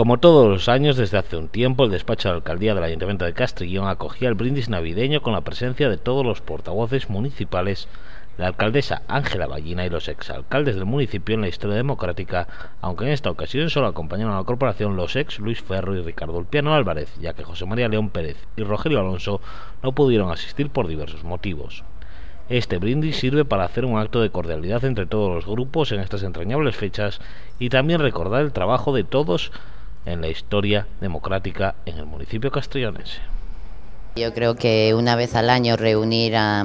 Como todos los años, desde hace un tiempo, el despacho de la alcaldía del Ayuntamiento de Castrillón acogía el brindis navideño con la presencia de todos los portavoces municipales, la alcaldesa Ángela Ballina y los exalcaldes del municipio en la historia democrática, aunque en esta ocasión solo acompañaron a la corporación los ex Luis Ferro y Ricardo Ulpiano Álvarez, ya que José María León Pérez y Rogelio Alonso no pudieron asistir por diversos motivos. Este brindis sirve para hacer un acto de cordialidad entre todos los grupos en estas entrañables fechas y también recordar el trabajo de todos en la historia democrática en el municipio castellonense. Yo creo que una vez al año reunir a,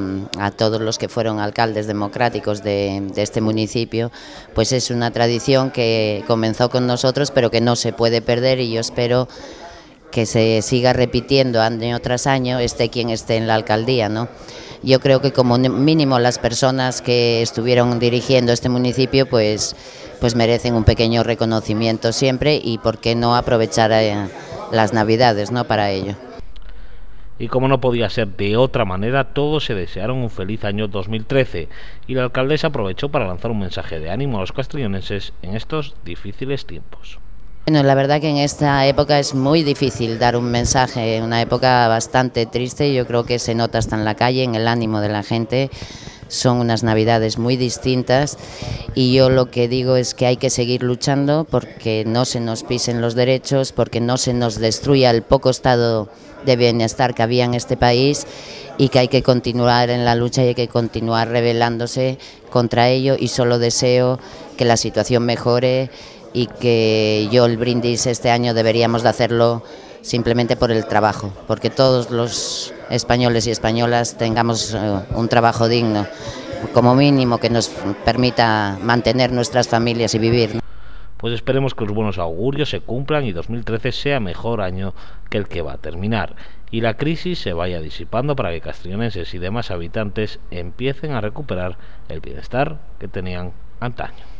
todos los que fueron alcaldes democráticos de, este municipio, pues es una tradición que comenzó con nosotros, pero que no se puede perder y yo espero que se siga repitiendo año tras año, esté quien esté en la alcaldía, ¿no? Yo creo que como mínimo las personas que estuvieron dirigiendo este municipio, pues pues merecen un pequeño reconocimiento siempre y por qué no aprovechar eh, las Navidades ¿no? para ello. Y como no podía ser de otra manera, todos se desearon un feliz año 2013 y la alcaldesa aprovechó para lanzar un mensaje de ánimo a los castellonenses en estos difíciles tiempos. Bueno, la verdad que en esta época es muy difícil dar un mensaje, una época bastante triste, yo creo que se nota hasta en la calle, en el ánimo de la gente, son unas navidades muy distintas y yo lo que digo es que hay que seguir luchando porque no se nos pisen los derechos, porque no se nos destruya el poco estado de bienestar que había en este país y que hay que continuar en la lucha y hay que continuar rebelándose contra ello y solo deseo que la situación mejore y que yo el brindis este año deberíamos de hacerlo simplemente por el trabajo, porque todos los españoles y españolas tengamos eh, un trabajo digno, como mínimo que nos permita mantener nuestras familias y vivir. Pues esperemos que los buenos augurios se cumplan y 2013 sea mejor año que el que va a terminar y la crisis se vaya disipando para que castellonenses y demás habitantes empiecen a recuperar el bienestar que tenían antaño.